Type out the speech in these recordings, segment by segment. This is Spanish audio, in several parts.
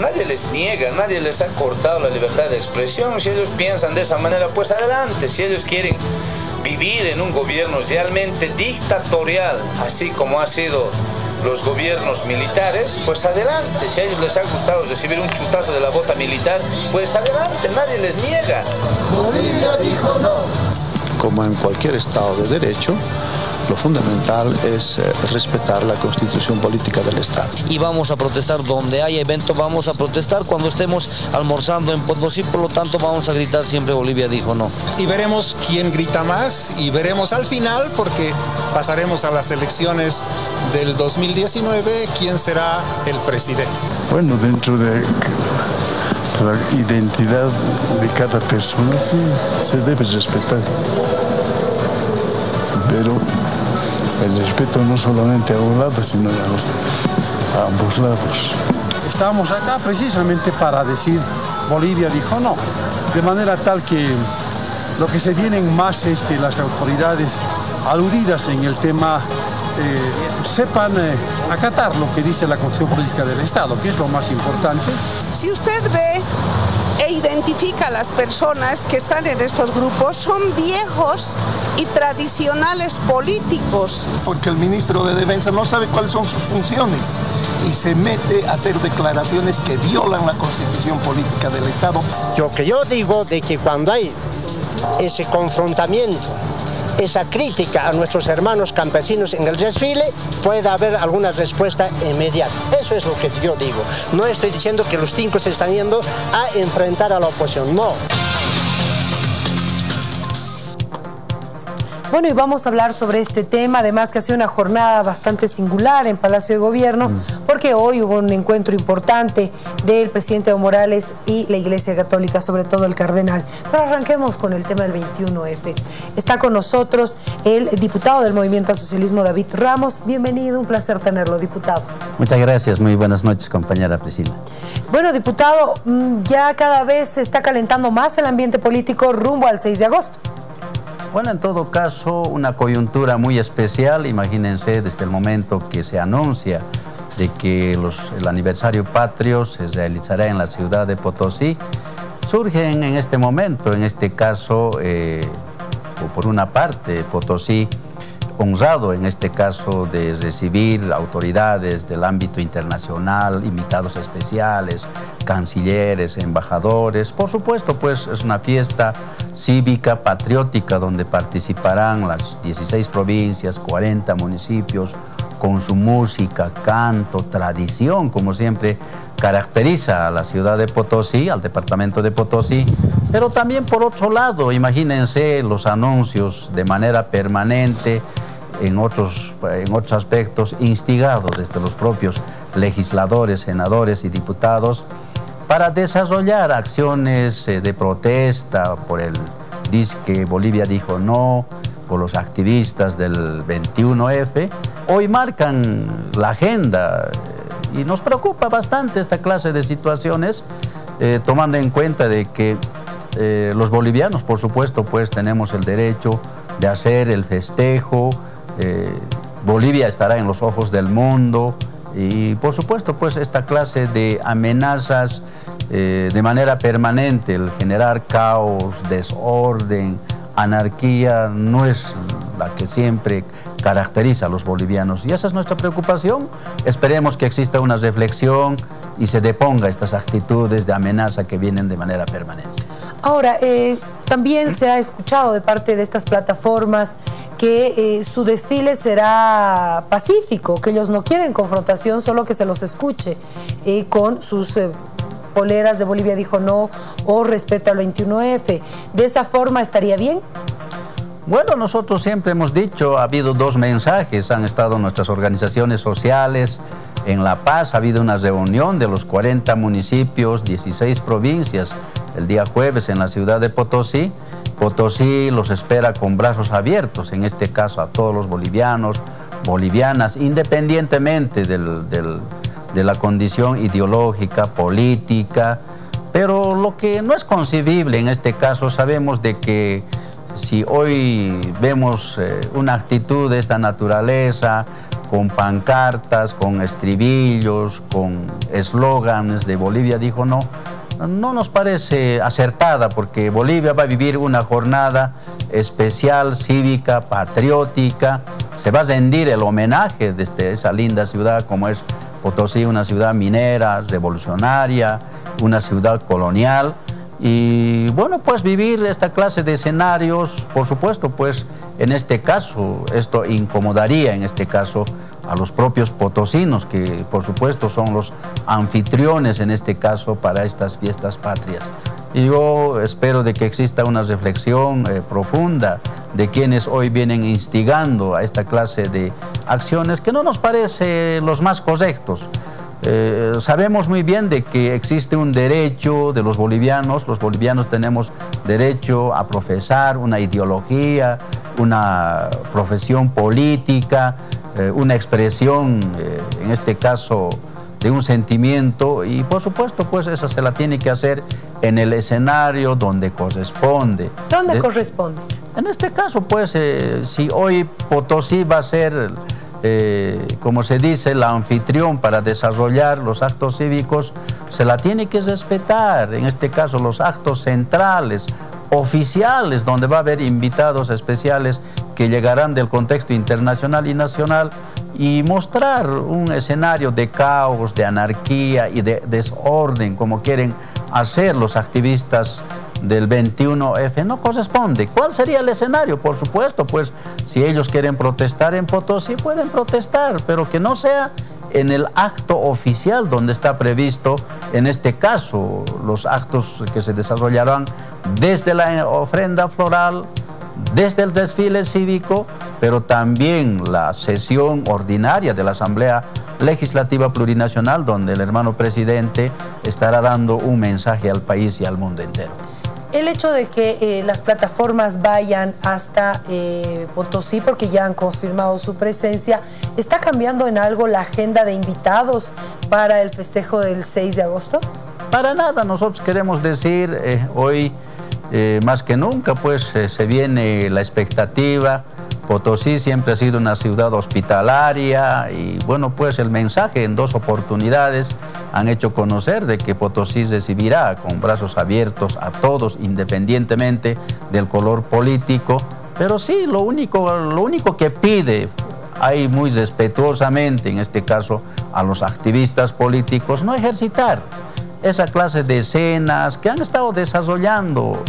Nadie les niega, nadie les ha cortado la libertad de expresión. Si ellos piensan de esa manera, pues adelante. Si ellos quieren vivir en un gobierno realmente dictatorial, así como ha sido los gobiernos militares, pues adelante. Si a ellos les ha gustado recibir un chutazo de la bota militar, pues adelante, nadie les niega. Bolivia dijo no. Como en cualquier Estado de Derecho, lo fundamental es eh, respetar la constitución política del Estado. Y vamos a protestar donde haya evento, vamos a protestar cuando estemos almorzando en Potosí, por lo tanto vamos a gritar siempre Bolivia dijo no. Y veremos quién grita más y veremos al final, porque pasaremos a las elecciones del 2019, quién será el presidente. Bueno, dentro de la identidad de cada persona sí se debe respetar. Pero el respeto no solamente a un lado, sino a, ambos lados. Estamos acá precisamente para decir, Bolivia dijo no, de manera tal que lo que se viene más es que las autoridades aludidas en el tema eh, sepan eh, acatar lo que dice la Constitución Política del Estado, que es lo más importante. Si usted ve e identifica a las personas que están en estos grupos, son viejos y tradicionales políticos. Porque el ministro de Defensa no sabe cuáles son sus funciones y se mete a hacer declaraciones que violan la constitución política del Estado. Lo que yo digo de que cuando hay ese confrontamiento esa crítica a nuestros hermanos campesinos en el desfile, pueda haber alguna respuesta inmediata. Eso es lo que yo digo. No estoy diciendo que los cinco se están yendo a enfrentar a la oposición, no. Bueno, y vamos a hablar sobre este tema, además que ha sido una jornada bastante singular en Palacio de Gobierno, mm. porque hoy hubo un encuentro importante del presidente Evo Morales y la Iglesia Católica, sobre todo el cardenal. Pero arranquemos con el tema del 21F. Está con nosotros el diputado del Movimiento Socialismo, David Ramos. Bienvenido, un placer tenerlo, diputado. Muchas gracias, muy buenas noches, compañera Priscila. Bueno, diputado, mm, ya cada vez se está calentando más el ambiente político rumbo al 6 de agosto. Bueno, en todo caso, una coyuntura muy especial, imagínense desde el momento que se anuncia de que el aniversario patrio se realizará en la ciudad de Potosí, surgen en este momento, en este caso, eh, por una parte, Potosí honrado en este caso de recibir autoridades del ámbito internacional, invitados especiales, cancilleres, embajadores. Por supuesto, pues es una fiesta cívica, patriótica, donde participarán las 16 provincias, 40 municipios, con su música, canto, tradición, como siempre caracteriza a la ciudad de Potosí, al departamento de Potosí, pero también por otro lado, imagínense los anuncios de manera permanente, en otros, en otros aspectos instigados desde los propios legisladores, senadores y diputados para desarrollar acciones eh, de protesta por el disque Bolivia dijo no, por los activistas del 21F, hoy marcan la agenda eh, y nos preocupa bastante esta clase de situaciones, eh, tomando en cuenta de que los bolivianos, por supuesto, pues tenemos el derecho de hacer el festejo, eh, Bolivia estará en los ojos del mundo y por supuesto pues esta clase de amenazas eh, de manera permanente, el generar caos, desorden, anarquía, no es la que siempre caracteriza a los bolivianos. Y esa es nuestra preocupación. Esperemos que exista una reflexión y se deponga estas actitudes de amenaza que vienen de manera permanente. Ahora, eh, también se ha escuchado de parte de estas plataformas que eh, su desfile será pacífico, que ellos no quieren confrontación, solo que se los escuche eh, con sus poleras de Bolivia dijo no o respeto al 21F. ¿De esa forma estaría bien? Bueno, nosotros siempre hemos dicho, ha habido dos mensajes, han estado nuestras organizaciones sociales en La Paz, ha habido una reunión de los 40 municipios, 16 provincias, el día jueves en la ciudad de Potosí. Potosí los espera con brazos abiertos, en este caso a todos los bolivianos, bolivianas, independientemente de la condición ideológica, política, pero lo que no es concebible en este caso, sabemos de que si hoy vemos eh, una actitud de esta naturaleza, con pancartas, con estribillos, con eslóganes de Bolivia, dijo no, no nos parece acertada porque Bolivia va a vivir una jornada especial, cívica, patriótica, se va a rendir el homenaje desde esa linda ciudad como es Potosí, una ciudad minera, revolucionaria, una ciudad colonial. Y bueno, pues vivir esta clase de escenarios, por supuesto, pues en este caso, esto incomodaría en este caso a los propios potosinos, que por supuesto son los anfitriones en este caso para estas fiestas patrias. Y yo espero de que exista una reflexión eh, profunda de quienes hoy vienen instigando a esta clase de acciones que no nos parece los más correctos. Eh, sabemos muy bien de que existe un derecho de los bolivianos, los bolivianos tenemos derecho a profesar una ideología, una profesión política, eh, una expresión, en este caso, de un sentimiento y por supuesto pues esa se la tiene que hacer en el escenario donde corresponde. ¿Dónde corresponde? En este caso pues eh, si hoy Potosí va a ser, eh, como se dice, la anfitrión para desarrollar los actos cívicos, se la tiene que respetar, en este caso los actos centrales, oficiales, donde va a haber invitados especiales que llegarán del contexto internacional y nacional y mostrar un escenario de caos, de anarquía y de desorden, como quieren hacer los activistas del 21F, no corresponde. ¿Cuál sería el escenario? Por supuesto, pues si ellos quieren protestar en Potosí, pueden protestar, pero que no sea en el acto oficial donde está previsto, en este caso, los actos que se desarrollarán desde la ofrenda floral, desde el desfile cívico, pero también la sesión ordinaria de la Asamblea Legislativa Plurinacional, donde el hermano presidente estará dando un mensaje al país y al mundo entero. El hecho de que eh, las plataformas vayan hasta eh, Potosí, porque ya han confirmado su presencia, ¿está cambiando en algo la agenda de invitados para el festejo del 6 de agosto? Para nada, nosotros queremos decir eh, hoy eh, más que nunca, pues se viene la expectativa. Potosí siempre ha sido una ciudad hospitalaria y bueno, pues el mensaje en dos oportunidades han hecho conocer de que Potosí recibirá con brazos abiertos a todos independientemente del color político. Pero sí, lo único, lo único que pide hay muy respetuosamente, en este caso, a los activistas políticos, no ejercitar esa clase de escenas que han estado desarrollando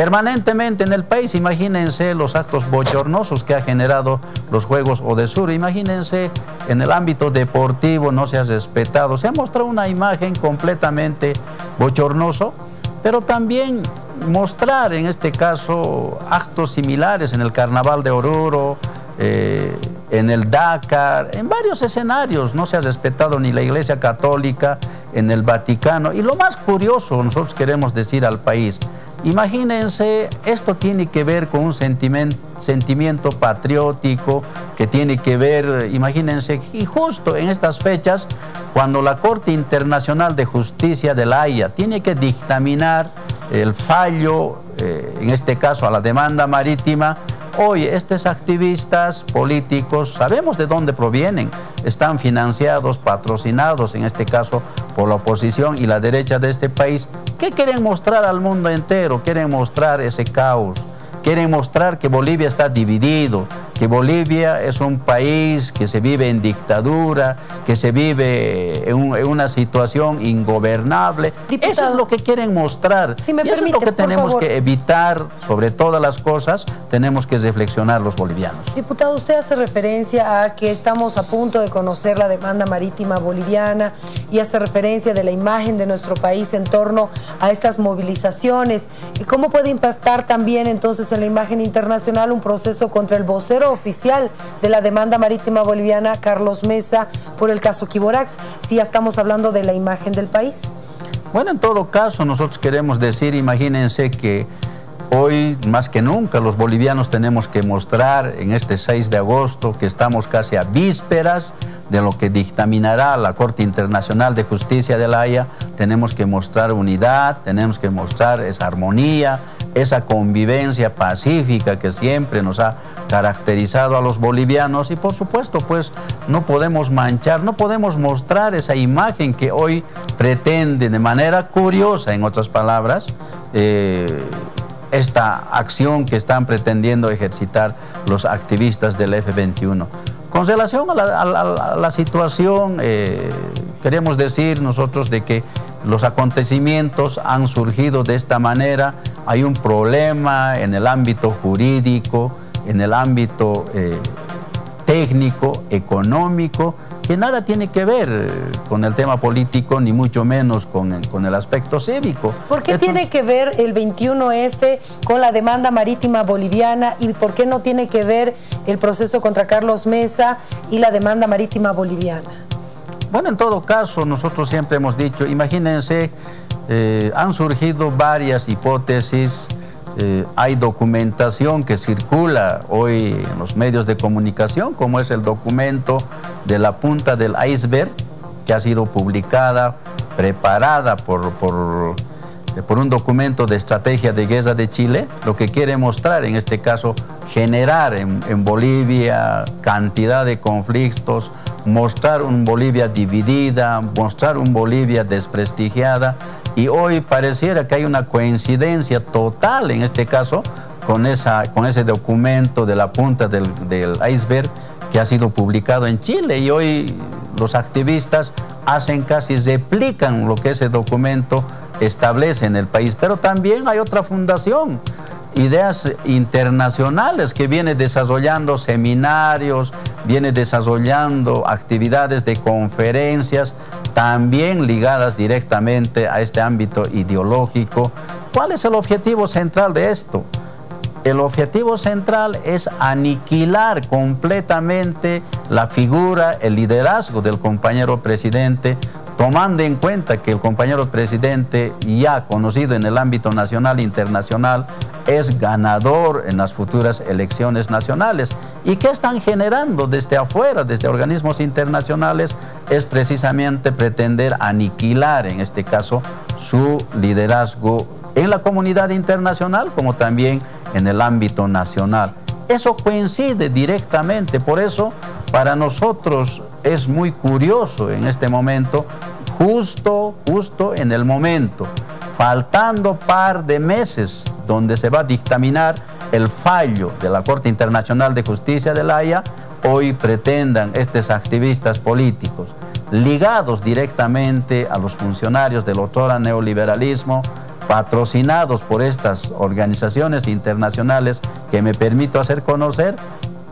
permanentemente en el país. Imagínense los actos bochornosos que ha generado los Juegos Odesur. Imagínense en el ámbito deportivo no se ha respetado. Se ha mostrado una imagen completamente bochornoso, pero también mostrar en este caso actos similares en el Carnaval de Oruro, eh, en el Dakar, en varios escenarios. No se ha respetado ni la Iglesia Católica en el Vaticano. Y lo más curioso, nosotros queremos decir al país, imagínense, esto tiene que ver con un sentimiento, patriótico, que tiene que ver, imagínense, y justo en estas fechas, cuando la Corte Internacional de Justicia de la Haya tiene que dictaminar el fallo, eh, en este caso a la demanda marítima, Hoy estos activistas políticos, sabemos de dónde provienen, están financiados, patrocinados, en este caso por la oposición y la derecha de este país. ¿Qué quieren mostrar al mundo entero? Quieren mostrar ese caos, quieren mostrar que Bolivia está dividido, que Bolivia es un país que se vive en dictadura, que se vive en, una situación ingobernable. Eso es lo que quieren mostrar. Si me y eso es lo que tenemos favor. que evitar sobre todas las cosas, tenemos que reflexionar los bolivianos. Diputado, usted hace referencia a que estamos a punto de conocer la demanda marítima boliviana y hace referencia de la imagen de nuestro país en torno a estas movilizaciones. ¿Y cómo puede impactar también entonces en la imagen internacional un proceso contra el vocero oficial de la demanda marítima boliviana, Carlos Mesa, por el caso Kiborax, si ya estamos hablando de la imagen del país? Bueno, en todo caso, nosotros queremos decir, imagínense que hoy más que nunca los bolivianos tenemos que mostrar en este 6 de agosto que estamos casi a vísperas de lo que dictaminará la Corte Internacional de Justicia de la Haya, tenemos que mostrar unidad, tenemos que mostrar esa armonía, esa convivencia pacífica que siempre nos ha caracterizado a los bolivianos y por supuesto pues no podemos manchar, no podemos mostrar esa imagen que hoy pretende de manera curiosa, en otras palabras, eh, esta acción que están pretendiendo ejercitar los activistas del F-21. Con relación a la, situación, eh, queremos decir nosotros de que los acontecimientos han surgido de esta manera, hay un problema en el ámbito jurídico, en el ámbito eh, técnico, económico, que nada tiene que ver con el tema político, ni mucho menos con, el aspecto cívico. ¿Por qué tiene que ver el 21F con la demanda marítima boliviana y por qué no tiene que ver el proceso contra Carlos Mesa y la demanda marítima boliviana? Bueno, en todo caso, nosotros siempre hemos dicho, imagínense, eh, han surgido varias hipótesis, eh, hay documentación que circula hoy en los medios de comunicación, como es el documento de la punta del iceberg, que ha sido publicada, preparada por, eh, por, un documento de estrategia de guerra de Chile, lo que quiere mostrar, en este caso, generar en, en Bolivia cantidad de conflictos, mostrar un Bolivia dividida, mostrar un Bolivia desprestigiada, y hoy pareciera que hay una coincidencia total en este caso con, esa, con ese documento de la punta del, del iceberg que ha sido publicado en Chile y hoy los activistas hacen casi, replican lo que ese documento establece en el país. Pero también hay otra fundación, Ideas Internacionales, que viene desarrollando seminarios, viene desarrollando actividades de conferencias también ligadas directamente a este ámbito ideológico. ¿Cuál es el objetivo central de esto? El objetivo central es aniquilar completamente la figura, el liderazgo del compañero presidente, tomando en cuenta que el compañero presidente, ya conocido en el ámbito nacional e internacional, es ganador en las futuras elecciones nacionales. ¿Y qué están generando desde afuera, desde organismos internacionales? Es precisamente pretender aniquilar, en este caso, su liderazgo en la comunidad internacional como también en el ámbito nacional. Eso coincide directamente, por eso para nosotros es muy curioso en este momento, justo, justo en el momento, faltando par de meses donde se va a dictaminar el fallo de la Corte Internacional de Justicia de la Haya, hoy pretendan estos activistas políticos ligados directamente a los funcionarios del otrora neoliberalismo, patrocinados por estas organizaciones internacionales que me permito hacer conocer,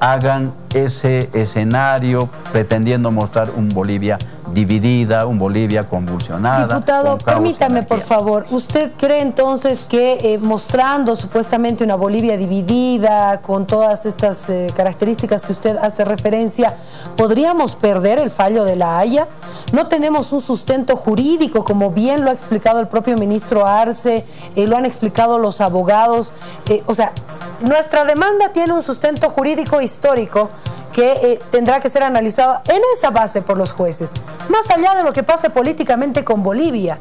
hagan ese escenario pretendiendo mostrar un Bolivia dividida, un Bolivia convulsionada. Diputado, permítame por favor, ¿usted cree entonces que eh, mostrando supuestamente una Bolivia dividida, con todas estas eh, características que usted hace referencia, podríamos perder el fallo de la Haya? No tenemos un sustento jurídico, como bien lo ha explicado el propio ministro Arce, eh, lo han explicado los abogados, o sea, nuestra demanda tiene un sustento jurídico histórico que eh, tendrá que ser analizado en esa base por los jueces, más allá de lo que pase políticamente con Bolivia.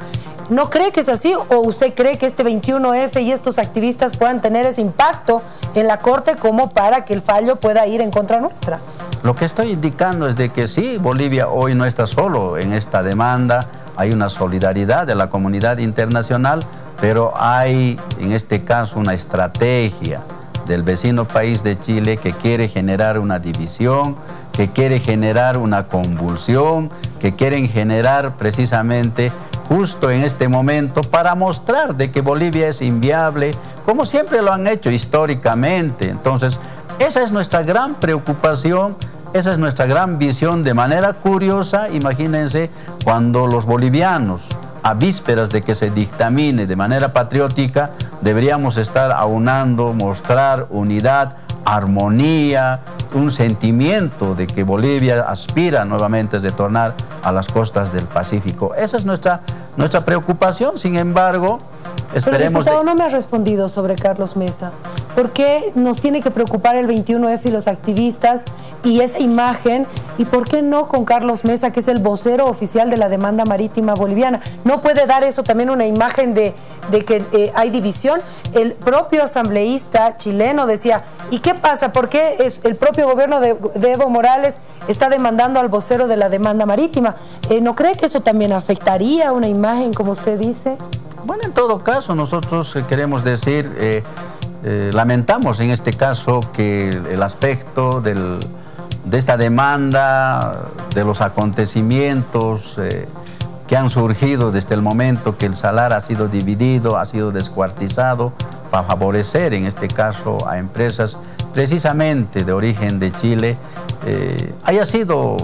¿No cree que es así o usted cree que este 21F y estos activistas puedan tener ese impacto en la Corte como para que el fallo pueda ir en contra nuestra? Lo que estoy indicando es de que sí, Bolivia hoy no está solo en esta demanda, hay una solidaridad de la comunidad internacional, pero hay en este caso una estrategia del vecino país de Chile que quiere generar una división, que quiere generar una convulsión, que quieren generar precisamente justo en este momento para mostrar de que Bolivia es inviable, como siempre lo han hecho históricamente. Entonces, esa es nuestra gran preocupación, esa es nuestra gran visión. De manera curiosa, imagínense cuando los bolivianos a vísperas de que se dictamine de manera patriótica, deberíamos estar aunando, mostrar unidad, armonía, un sentimiento de que Bolivia aspira nuevamente a retornar a las costas del Pacífico. Esa es nuestra, nuestra preocupación, sin embargo, Pero diputado, no me ha respondido sobre Carlos Mesa. ¿Por qué nos tiene que preocupar el 21F y los activistas y esa imagen? ¿Y por qué no con Carlos Mesa, que es el vocero oficial de la demanda marítima boliviana? ¿No puede dar eso también una imagen de, que eh, hay división? El propio asambleísta chileno decía, ¿y qué pasa? ¿Por qué es, el propio gobierno de, Evo Morales está demandando al vocero de la demanda marítima? Eh, ¿No cree que eso también afectaría una imagen, como usted dice? Bueno, en todo caso, nosotros eh, queremos decir... Eh, lamentamos en este caso que el aspecto de esta demanda, de los acontecimientos eh, que han surgido desde el momento que el salar ha sido dividido, ha sido descuartizado, para favorecer en este caso a empresas precisamente de origen de Chile, eh, haya sido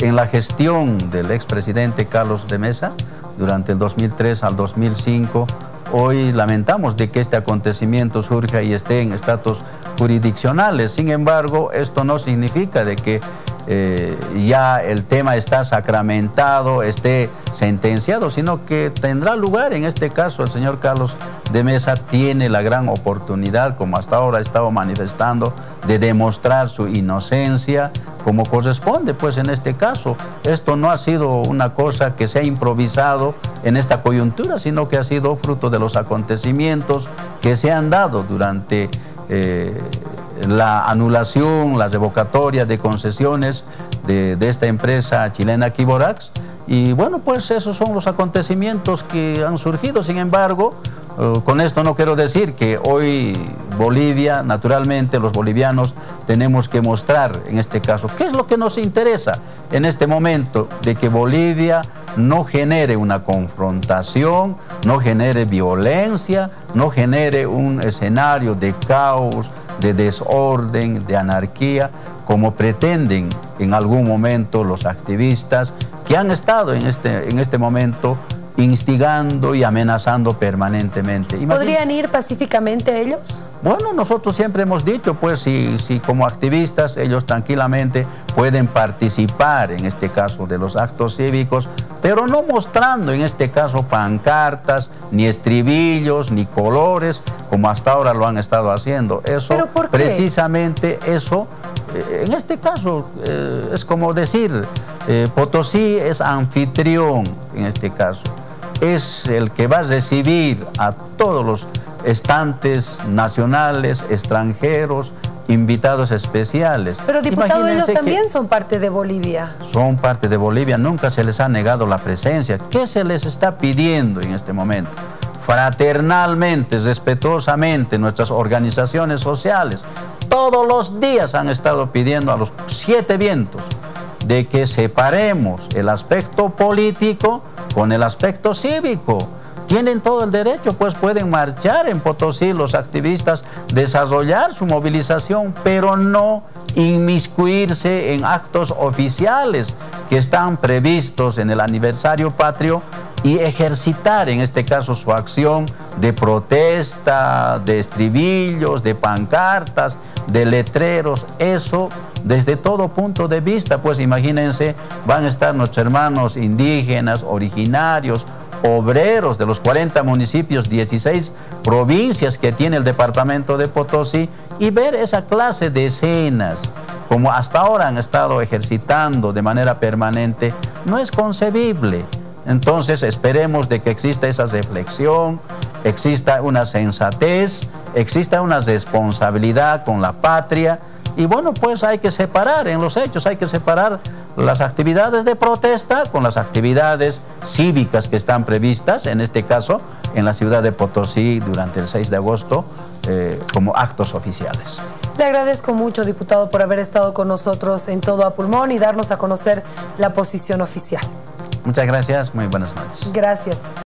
en la gestión del expresidente Carlos de Mesa durante el 2003 al 2005, Hoy lamentamos de que este acontecimiento surja y esté en estatus jurisdiccionales. Sin embargo, esto no significa de que eh, ya el tema está sacramentado, esté sentenciado, sino que tendrá lugar, en este caso el señor Carlos de Mesa tiene la gran oportunidad, como hasta ahora ha estado manifestando, de demostrar su inocencia como corresponde, pues en este caso. Esto no ha sido una cosa que se ha improvisado en esta coyuntura, sino que ha sido fruto de los acontecimientos que se han dado durante eh, la anulación, la revocatoria de concesiones de, de esta empresa chilena Kiborax. Y bueno, pues esos son los acontecimientos que han surgido. Sin embargo, eh, con esto no quiero decir que hoy Bolivia, naturalmente los bolivianos tenemos que mostrar en este caso qué es lo que nos interesa en este momento de que Bolivia no genere una confrontación, no genere violencia, no genere un escenario de caos, de desorden, de anarquía, como pretenden en algún momento los activistas que han estado en este, en este momento instigando y amenazando permanentemente. ¿Podrían ir pacíficamente ellos? Bueno, nosotros siempre hemos dicho, pues, si, si como activistas ellos tranquilamente pueden participar, en este caso, de los actos cívicos, pero no mostrando, en este caso, pancartas, ni estribillos, ni colores, como hasta ahora lo han estado haciendo. Eso, precisamente eso, eh, en este caso, eh, es como decir, eh, Potosí es anfitrión, en este caso es el que va a recibir a todos los estantes nacionales, extranjeros, invitados especiales. Pero diputados, ellos también son parte de Bolivia. Son parte de Bolivia, nunca se les ha negado la presencia. ¿Qué se les está pidiendo en este momento? Fraternalmente, respetuosamente, nuestras organizaciones sociales, todos los días han estado pidiendo a los siete vientos de que separemos el aspecto político con el aspecto cívico. Tienen todo el derecho, pues pueden marchar en Potosí los activistas, desarrollar su movilización, pero no inmiscuirse en actos oficiales que están previstos en el aniversario patrio y ejercitar en este caso su acción de protesta, de estribillos, de pancartas, de letreros, eso desde todo punto de vista, pues imagínense, van a estar nuestros hermanos indígenas, originarios, obreros de los 40 municipios, 16 provincias que tiene el departamento de Potosí y ver esa clase de escenas como hasta ahora han estado ejercitando de manera permanente, no es concebible. Entonces esperemos de que exista esa reflexión, exista una sensatez, exista una responsabilidad con la patria y bueno, pues hay que separar en los hechos, hay que separar las actividades de protesta con las actividades cívicas que están previstas, en este caso en la ciudad de Potosí durante el 6 de agosto, eh, como actos oficiales. Le agradezco mucho, diputado, por haber estado con nosotros en Todo a Pulmón y darnos a conocer la posición oficial. Muchas gracias, muy buenas noches. Gracias.